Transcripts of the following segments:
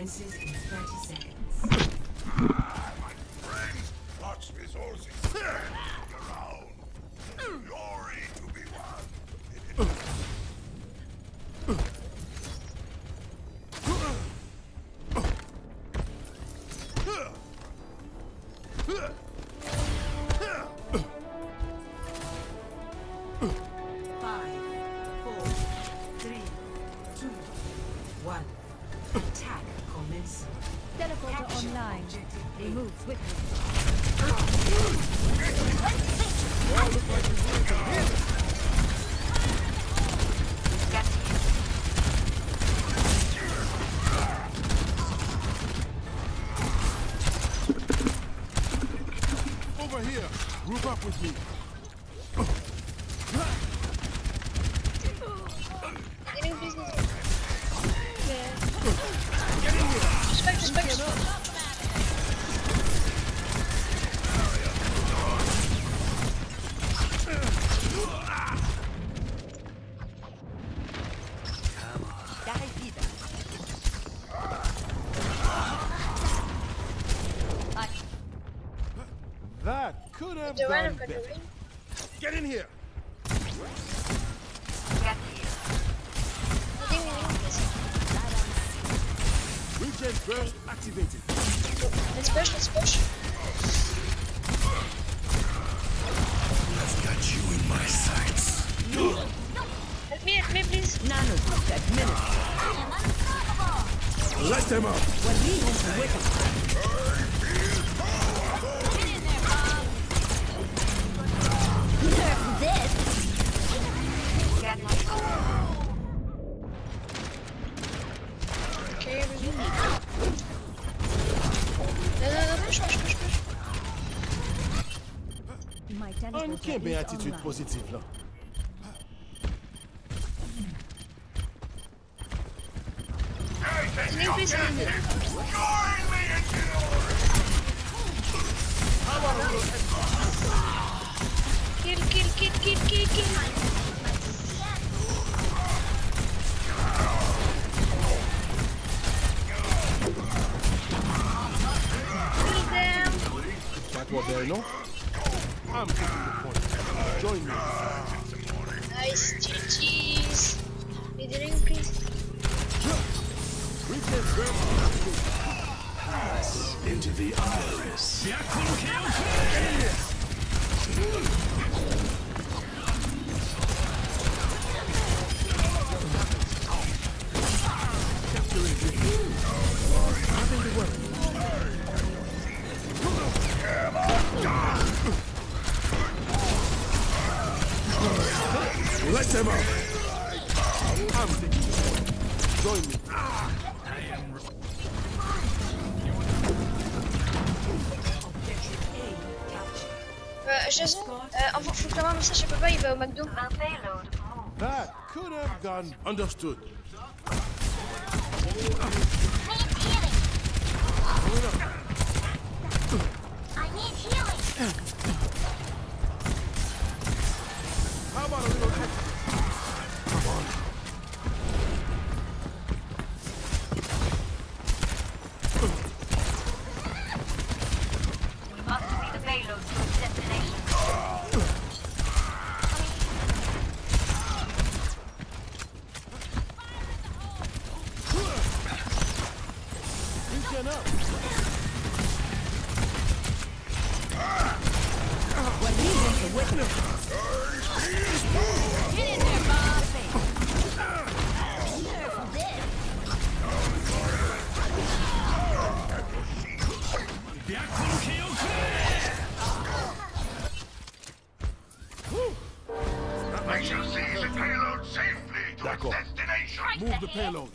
commences in 30 seconds. Friends, lots resources. Commencing. Teleporter online. Remove swiftly. Over here. Group up with me. done. Get in here. Regen burst activated. Let's push, let's push. I've got you in my sights. No. Help me, help me, please. Nano, that minute. Let them up. When he has wicked. Attitude positive là. Kill, kill, kill, kill, kill, kill. Kill them. That was there, no? I'm taking the point. Join me. Nice, GG's. Need the ring, please. Regen burst activated. Into the iris. Jason, euh, envoie- faut un message à papa, il va au McDo. That could have gone understood. The payload safely to its D'accord. destination. Move the payload.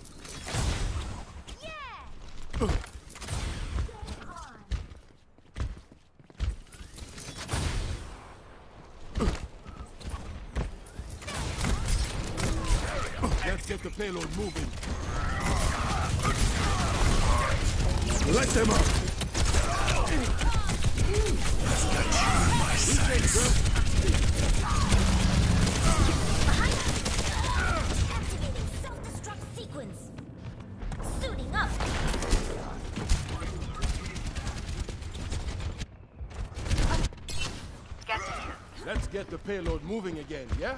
Let's get the payload moving. Let them up. Let's get the payload moving again, yeah?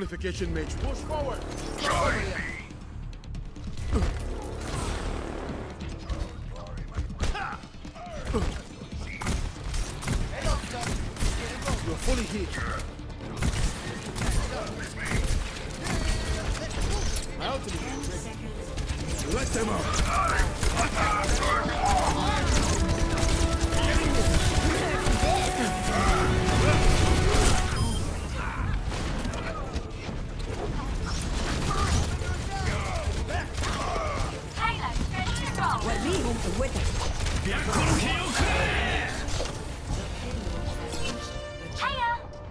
Amplification mage, push forward! Join me! You're fully healed. My ultimate. Let them out!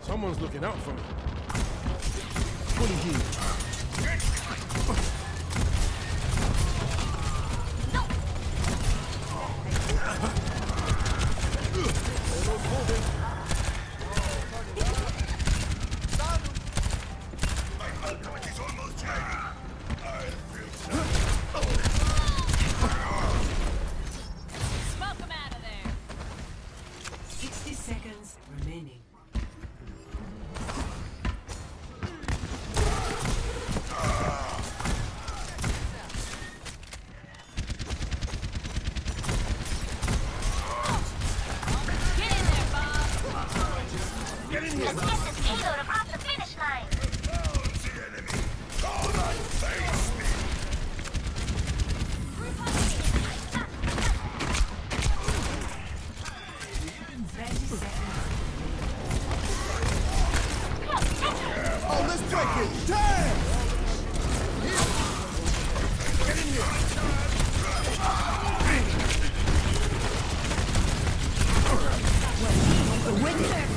Someone's looking out for me. Fully healed. Winter!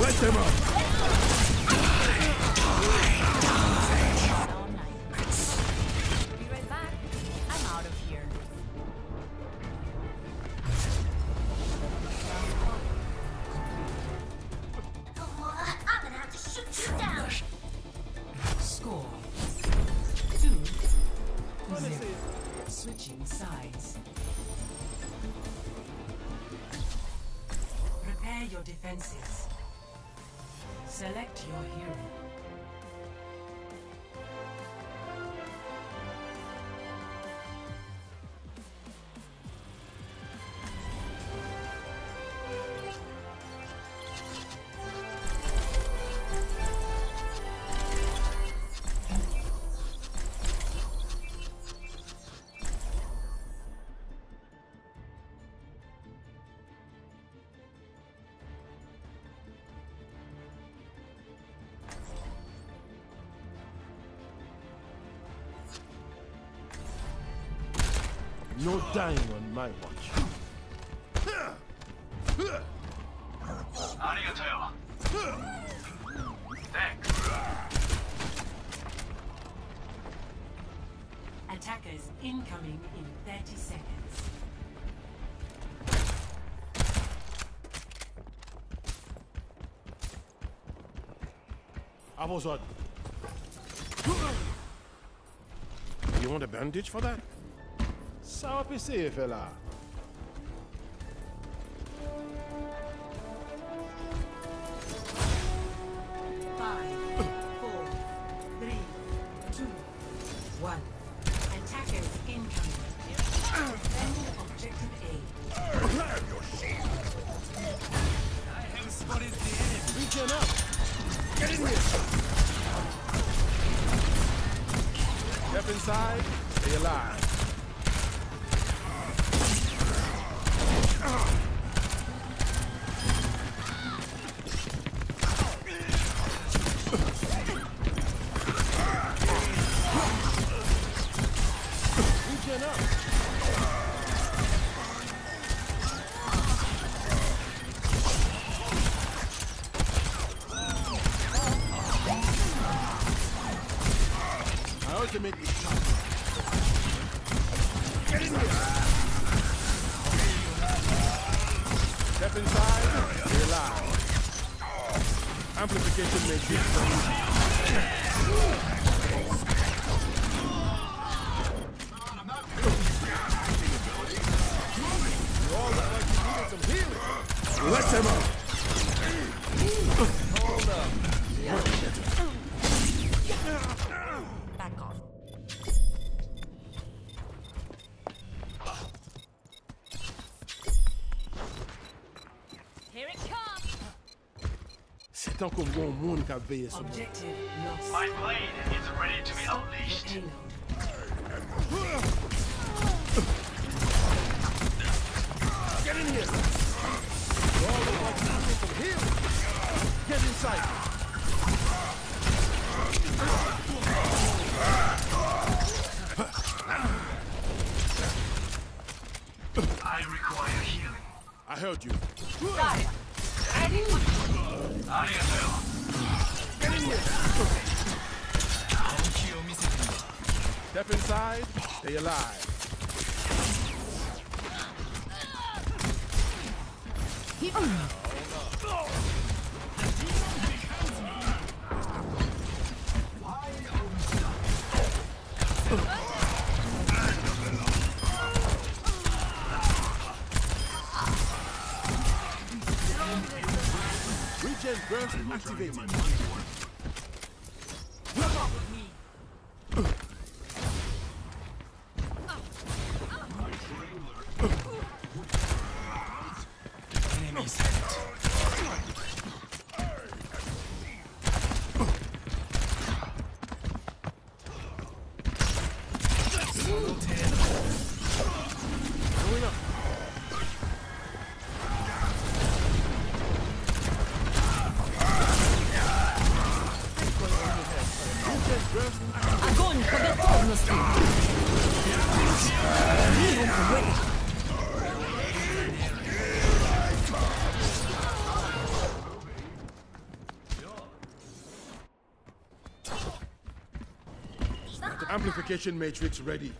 Let them up! No dying on my watch. Arigato. Thanks. Attackers incoming in 30 seconds. I was on. You want a bandage for that? Sa wap eseye fe la? Tant qu'on voit un monde qui a veillé sur moi. My blade is ready to be unleashed. Get in here! All look like you needed some. Get inside. I require healing. I heard you. Step inside, stay alive. Regen burst activated. Amplification matrix ready.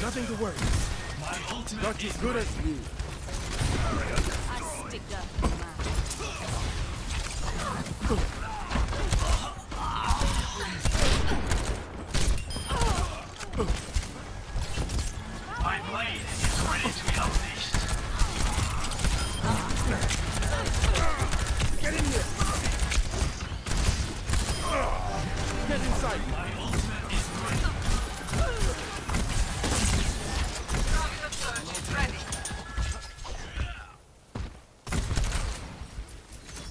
Nothing to worry. My Not as good as you. I stick up. My blade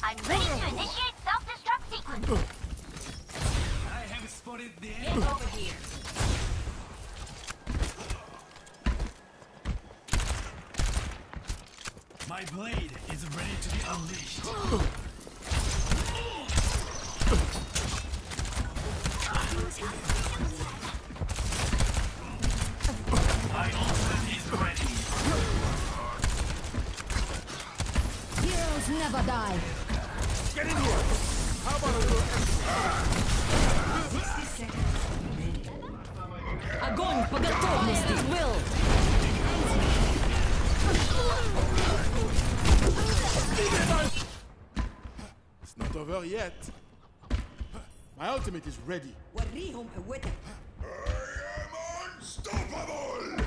I'm ready to initiate self-destruct sequence. I have spotted the Get enemy. over here. My blade is ready to be unleashed. Get! How about a little extra? 60 seconds remaining. Will! It's not over yet. My ultimate is ready. I am unstoppable!